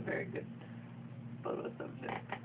very good photo subject.